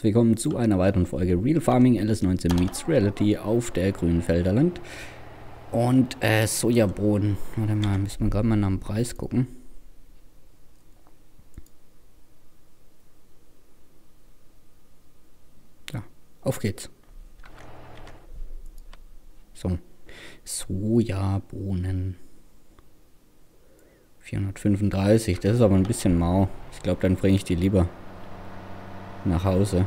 herzlich willkommen zu einer weiteren Folge Real Farming LS19 Meets Reality auf der Grünfelder Land. Und äh, Sojabohnen. Warte mal, müssen wir gerade mal nach dem Preis gucken. Ja, auf geht's. So. Sojabohnen. 435, das ist aber ein bisschen mau. Ich glaube, dann bringe ich die lieber nach Hause.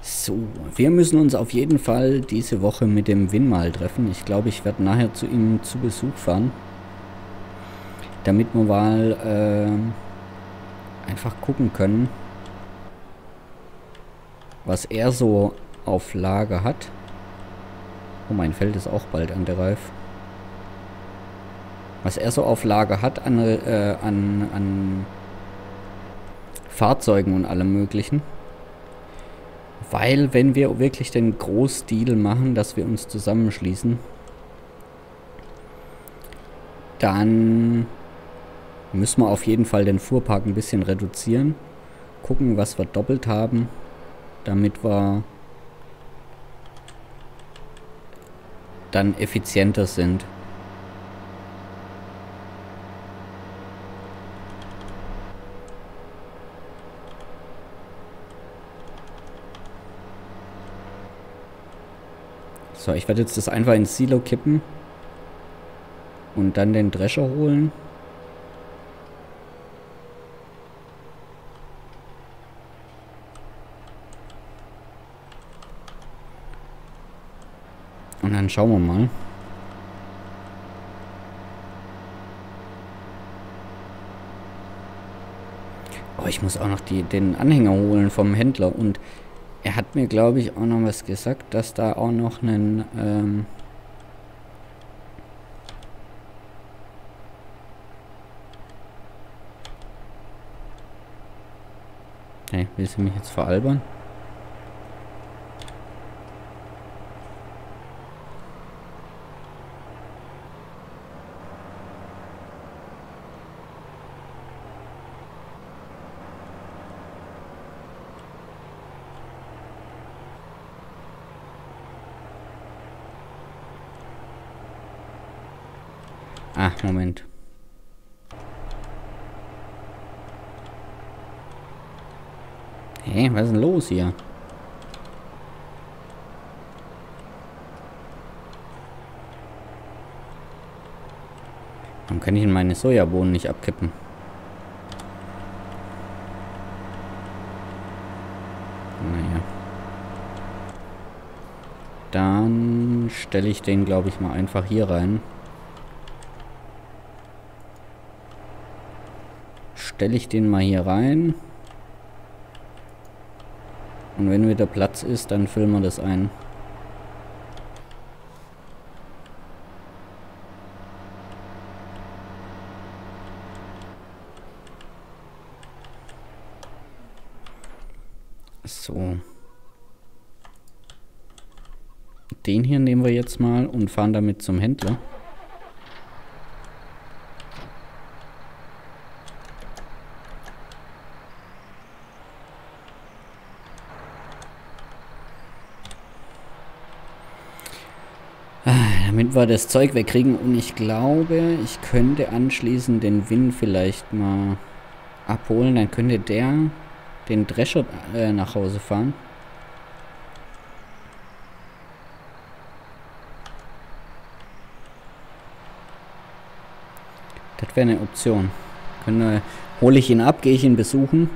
So, wir müssen uns auf jeden Fall diese Woche mit dem Win mal treffen. Ich glaube, ich werde nachher zu ihm zu Besuch fahren. Damit wir mal äh, einfach gucken können, was er so auf Lager hat. Oh, mein Feld ist auch bald an der Reif was er so auf Lager hat an, äh, an, an Fahrzeugen und allem möglichen. Weil wenn wir wirklich den Großdeal machen, dass wir uns zusammenschließen, dann müssen wir auf jeden Fall den Fuhrpark ein bisschen reduzieren. Gucken, was wir doppelt haben, damit wir dann effizienter sind. So, ich werde jetzt das einfach ins Silo kippen. Und dann den Drescher holen. Und dann schauen wir mal. Oh, ich muss auch noch die, den Anhänger holen vom Händler. Und er hat mir, glaube ich, auch noch was gesagt, dass da auch noch einen... Ähm hey, will sie mich jetzt veralbern? Ach, Moment. Hä, was ist denn los hier? Warum kann ich denn meine Sojabohnen nicht abkippen? Naja. Dann stelle ich den, glaube ich, mal einfach hier rein. Stelle ich den mal hier rein. Und wenn wieder Platz ist, dann füllen wir das ein. So. Den hier nehmen wir jetzt mal und fahren damit zum Händler. Damit wir das Zeug wegkriegen. Und ich glaube, ich könnte anschließend den Win vielleicht mal abholen. Dann könnte der den Drescher äh, nach Hause fahren. Das wäre eine Option. Können, hole ich ihn ab, gehe ich ihn besuchen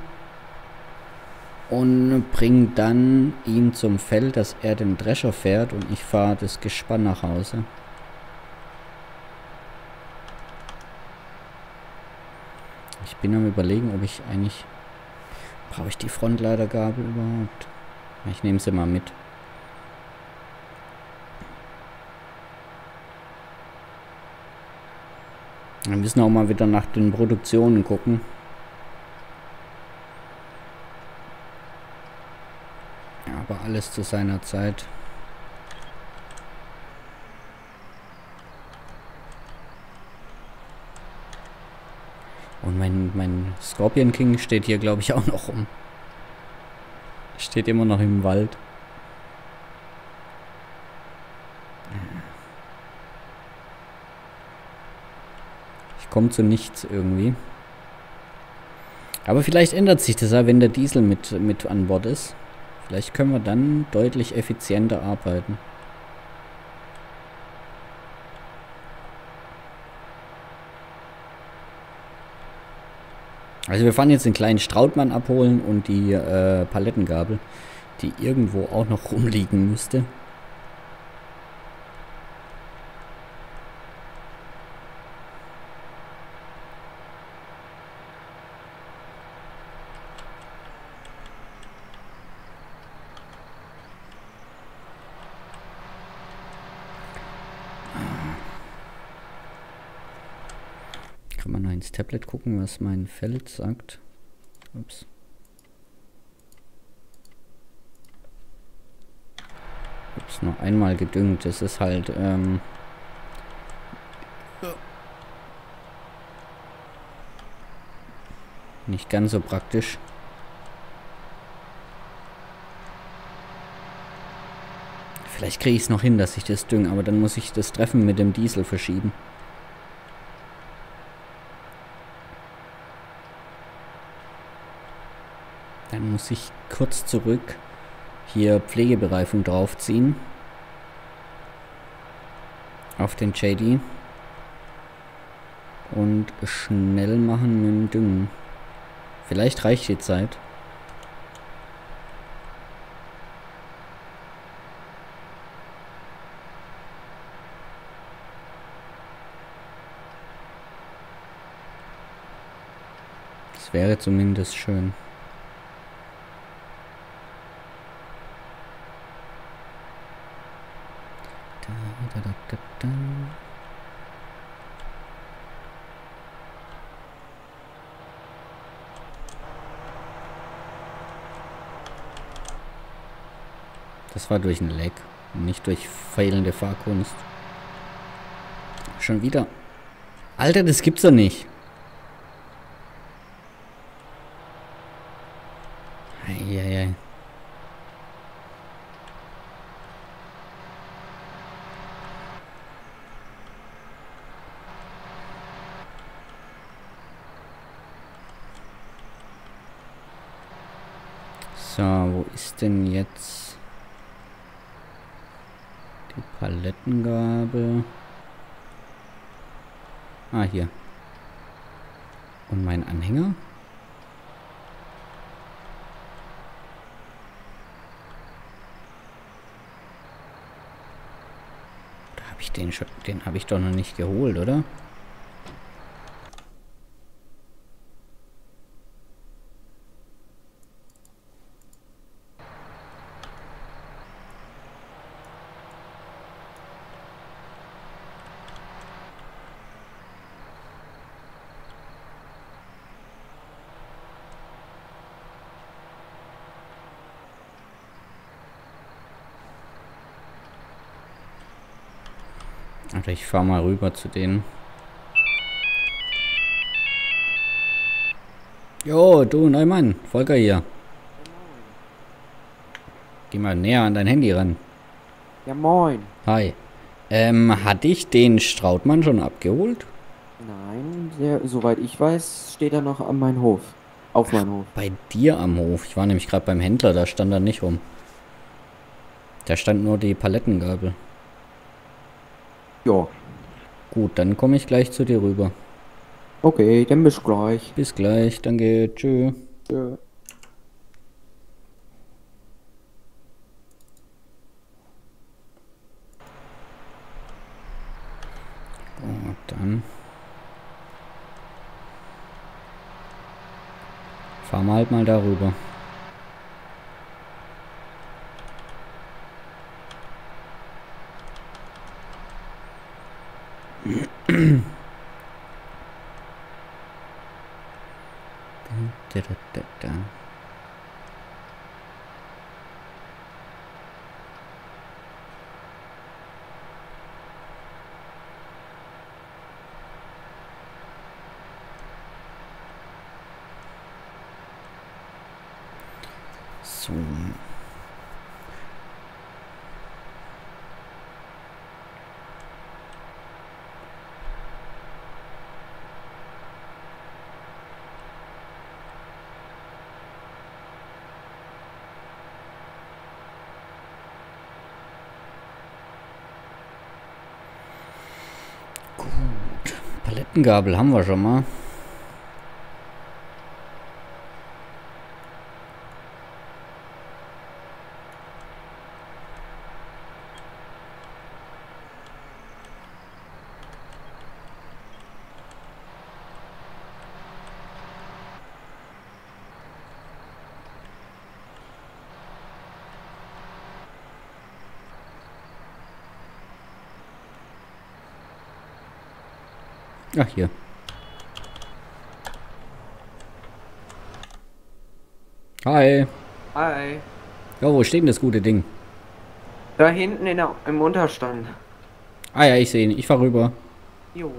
und bringe dann ihn zum Feld, dass er den Drescher fährt und ich fahre das Gespann nach Hause. Ich bin am überlegen, ob ich eigentlich... Brauche ich die Frontleitergabel überhaupt? Ich nehme sie mal mit. Wir müssen auch mal wieder nach den Produktionen gucken. Aber alles zu seiner Zeit. Und mein, mein Scorpion King steht hier, glaube ich, auch noch rum. Steht immer noch im Wald. Ich komme zu nichts irgendwie. Aber vielleicht ändert sich das ja, wenn der Diesel mit, mit an Bord ist. Vielleicht können wir dann deutlich effizienter arbeiten. Also wir fahren jetzt den kleinen Strautmann abholen und die äh, Palettengabel, die irgendwo auch noch rumliegen müsste. Ins Tablet gucken, was mein Feld sagt. Ups. Ups, noch einmal gedüngt. Das ist halt, ähm Nicht ganz so praktisch. Vielleicht kriege ich es noch hin, dass ich das dünge, aber dann muss ich das Treffen mit dem Diesel verschieben. Dann muss ich kurz zurück hier Pflegebereifung draufziehen. Auf den JD. Und schnell machen mit dem Düngen. Vielleicht reicht die Zeit. Das wäre zumindest schön. Da, da, da, da, Das war durch ein Leck, nicht durch fehlende Fahrkunst. Schon wieder. Alter, das gibt's doch nicht. So, wo ist denn jetzt die Palettengabel? Ah, hier. Und mein Anhänger? Da habe ich den schon, den habe ich doch noch nicht geholt, oder? Oder ich fahre mal rüber zu denen. Jo, du Neumann, Volker hier. Geh mal näher an dein Handy ran. Ja, moin. Hi. Ähm, hatte ich den Strautmann schon abgeholt? Nein, der, soweit ich weiß, steht er noch an meinem Hof. Auf meinem Hof. Bei dir am Hof. Ich war nämlich gerade beim Händler, da stand er nicht rum. Da stand nur die Palettengabel. Ja. Gut, dann komme ich gleich zu dir rüber. Okay, dann bis gleich. Bis gleich, danke, tschö. Tschö. Gut, dann. Fahren wir halt mal darüber. Da, da, da, da. So. Gut. Palettengabel haben wir schon mal. Ach, hier. Hi. Hi. Ja, wo steht denn das gute Ding? Da hinten in der, im Unterstand. Ah ja, ich sehe ihn. Ich fahr rüber. Jo.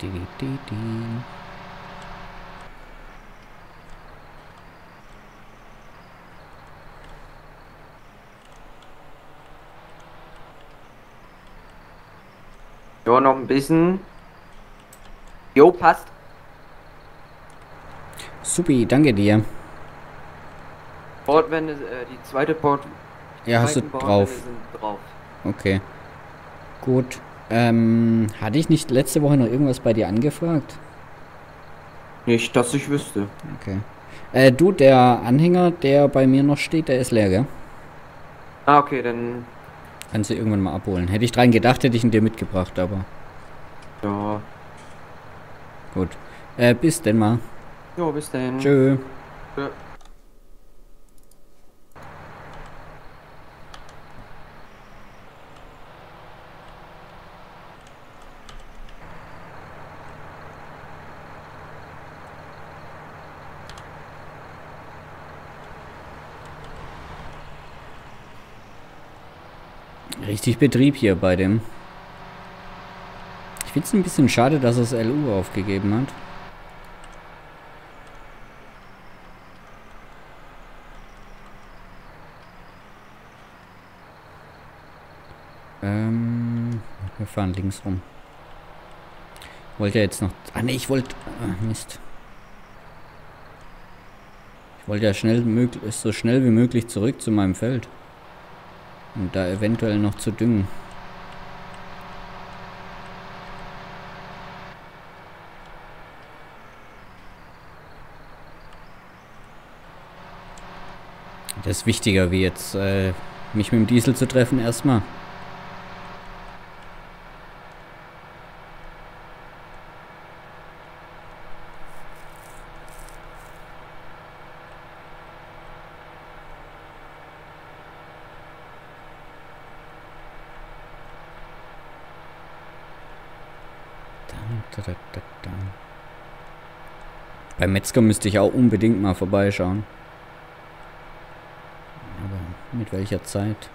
Di, di, di, di. Ein bisschen. Jo, passt. Supi, danke dir. Bordwände, äh, die zweite Bord. Ja, hast du drauf. Drauf. Okay. Gut. Ähm, hatte ich nicht letzte Woche noch irgendwas bei dir angefragt? Nicht, dass ich wüsste. Okay. Äh, du, der Anhänger, der bei mir noch steht, der ist leer, gell? Ah, okay, dann. Kannst du irgendwann mal abholen. Hätte ich dran gedacht, hätte ich ihn dir mitgebracht, aber Ja. gut. Äh, bis denn mal. Jo, bis dann. Tschö. Tschö. Richtig Betrieb hier bei dem. Ich finde es ein bisschen schade, dass es LU aufgegeben hat. Ähm, wir fahren links rum. Wollte ja jetzt noch... Ah ne, ich wollte... Ah, Mist. Ich wollte ja schnell möglich, so schnell wie möglich zurück zu meinem Feld. Und da eventuell noch zu düngen. Das ist wichtiger, wie jetzt äh, mich mit dem Diesel zu treffen erstmal. Da. Beim Metzger müsste ich auch unbedingt mal vorbeischauen. Mit welcher Zeit?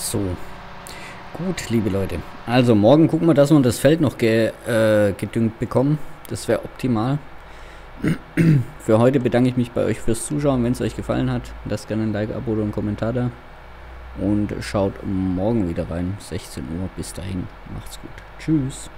So. Gut, liebe Leute. Also morgen gucken wir, dass wir das Feld noch ge, äh, gedüngt bekommen. Das wäre optimal. Für heute bedanke ich mich bei euch fürs Zuschauen. Wenn es euch gefallen hat, lasst gerne ein Like, Abo oder einen Kommentar da. Und schaut morgen wieder rein. 16 Uhr. Bis dahin. Macht's gut. Tschüss.